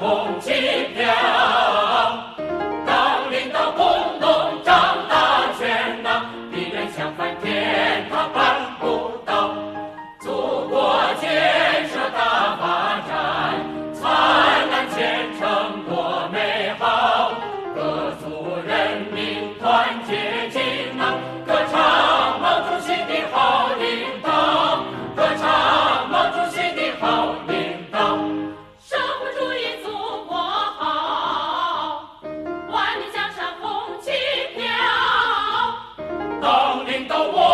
红旗飘，当领导工农掌大权呐，敌人想翻天他翻不到。祖国建设大发展，灿烂前程多美好，各族人民团结。党领导我